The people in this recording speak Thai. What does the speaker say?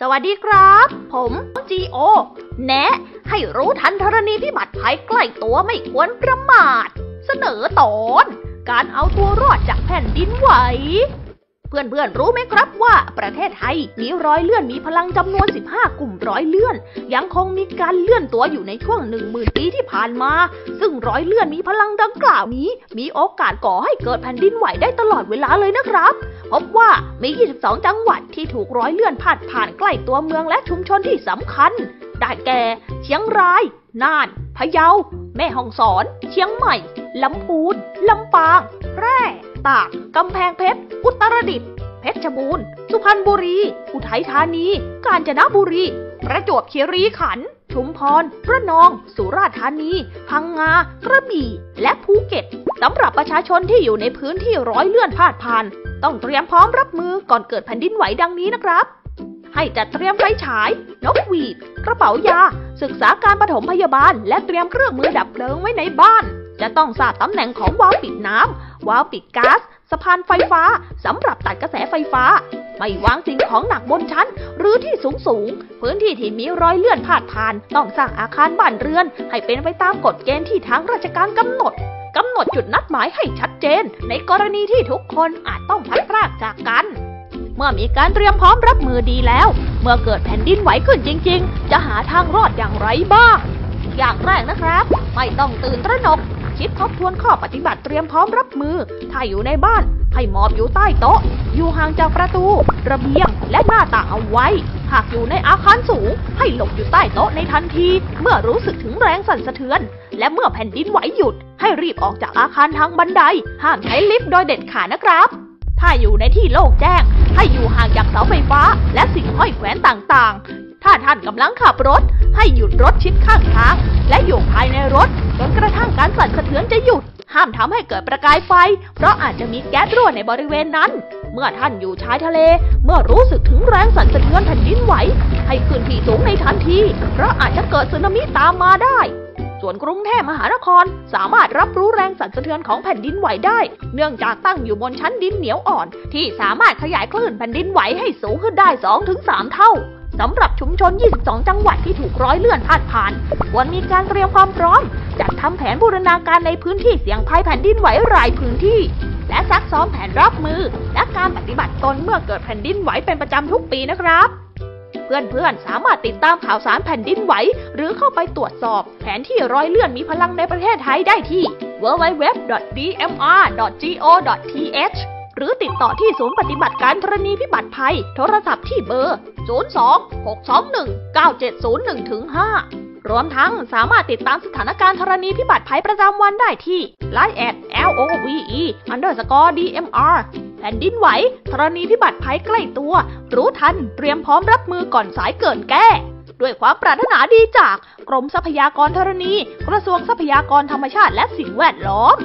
สวัสดีครับ ผมจีโอ แนะ ให้รู้ทันธรณีพิบัติภัยใกล้ตัวไม่ควรประมาท เสนอตอน การเอาตัวรอดจากแผ่นดินไหว เพื่อนๆรู้ไหมครับว่าประเทศไทยมีร้อยเลื่อนมีพลังจำนวน 15 กลุ่มร้อยเลื่อน ยังคงมีการเลื่อนตัวอยู่ในช่วงหนึ่งหมื่นปีที่ผ่านมา ซึ่งร้อยเลื่อนมีพลังดังกล่าวนี้ มีโอกาสก่อให้เกิดแผ่นดินไหวได้ตลอดเวลาเลยนะครับ พบว่ามี 22 จังหวัดที่ถูกร้อยเลื่อนผ่านผ่านใกล้ตัวเมืองและชุมชนที่สำคัญ ได้แก่ เชียงราย น่าน พะเยา แม่ฮ่องสอน เชียงใหม่ ลำพูน ลำปาง แพร่ ตาก กำแพงเพชร อุตรดิตถ์ เพชรบูรณ์ สุพรรณบุรี อุทัยธานี กาญจนบุรี ประจวบคีรีขันธ์ ชุมพร ระนอง สุราษฎร์ธานี พังงา กระบี่ และภูเก็ต สำหรับประชาชนที่อยู่ในพื้นที่ร้อยเลื่อนพาดผ่าน ต้องเตรียมพร้อมรับมือก่อนเกิดแผ่นดินไหวดังนี้นะครับ ให้จัดเตรียมไฟฉาย นกหวีด กระเป๋ายา ศึกษาการปฐมพยาบาล และเตรียมเครื่องมือดับเพลิงไว้ในบ้าน จะต้องทราบตำแหน่งของวาล์วปิดน้ำวาล์วปิดก๊าซสะพานไฟฟ้าสำหรับตัดกระแสไฟฟ้า ไม่วางสิ่งของหนักบนชั้น หรือที่สูงสูง พื้นที่ที่มีรอยเลื่อนพาดผ่าน ต้องสร้างอาคารบ้านเรือน ให้เป็นไปตามกฎเกณฑ์ที่ทางราชการกำหนด กำหนดจุดนัดหมายให้ชัดเจน ในกรณีที่ทุกคนอาจต้องพัดพรากจากกัน เมื่อมีการเตรียมพร้อมรับมือดีแล้ว เมื่อเกิดแผ่นดินไหวขึ้นจริง ๆ จะหาทางรอดอย่างไรบ้าง อย่างแรกนะครับ ไม่ต้องตื่นตระหนก คิดทบทวนข้อปฏิบัติเตรียมพร้อมรับมือ ถ้าอยู่ในบ้าน ให้หมอบอยู่ใต้โต๊ะ อยู่ห่างจากประตู ระเบียงและหน้าต่างเอาไว้ หากอยู่ในอาคารสูง ให้หลบอยู่ใต้โต๊ะในทันที เมื่อรู้สึกถึงแรงสั่นสะเทือน และเมื่อแผ่นดินไหวหยุด ให้รีบออกจากอาคารทางบันได ห้ามใช้ลิฟต์โดยเด็ดขาดนะครับ ถ้าอยู่ในที่โล่งแจ้ง ให้อยู่ห่างจากเสาไฟฟ้า และสิ่งห้อยแขวนต่างๆ ถ้าท่านกำลังขับรถ ให้หยุดรถชิดข้างทาง และอยู่ภายในรถจนกระทั่งการสั่นสะเทือนจะหยุด ห้ามทำให้เกิดประกายไฟ เพราะอาจจะมีแก๊สรั่วในบริเวณนั้น เมื่อท่านอยู่ชายทะเล เมื่อรู้สึกถึงแรงสั่นสะเทือนแผ่น ให้ขึ้นที่สูงในทันที เพราะอาจจะเกิดสึนามิตามมาได้ ส่วนกรุงเทพมหานครสามารถรับรู้แรงสั่นสะเทือนของแผ่นดินไหวได้ เนื่องจากตั้งอยู่บนชั้นดินเหนียวอ่อน ที่สามารถขยายคลื่นแผ่นดินไหวให้สูงขึ้นได้ 2-3 เท่าสำหรับชุมชน 22 จังหวัดที่ถูกร้อยเลื่อนพาดผ่าน ควรมีการเตรียมความพร้อม จัดทำแผนบูรณาการในพื้นที่เสี่ยงภัยแผ่นดินไหวรายพื้นที่ และซักซ้อมแผนรับมือ และการปฏิบัติตนเมื่อเกิดแผ่นดินไหวเป็นประจำทุกปีนะครับ เพื่อนๆ สามารถติดตามข่าวสารแผ่นดินไหว หรือเข้าไปตรวจสอบ แผนที่รอยเลื่อนมีพลังในประเทศไทยได้ที่ www.dmr.go.th หรือติดต่อที่ศูนย์ปฏิบัติการธรณีพิบัติภัย โทรศัพท์ที่เบอร์ 02-621-9701-5รวมทั้งสามารถติดตามสถานการณ์ธรณีพิบัติภัยประจำวันได้ที่ Line at LOVE underscore DMR ผ่นดินไหว ธรณีพิบัติภัยใกล้ตัว รู้ทัน เตรียมพร้อมรับมือก่อนสายเกินแก้ ด้วยความปรารถนาดีจาก กรมทรัพยากรธรณี กระทรวงทรัพยากรธรรมชาติและสิ่งแวดล้อม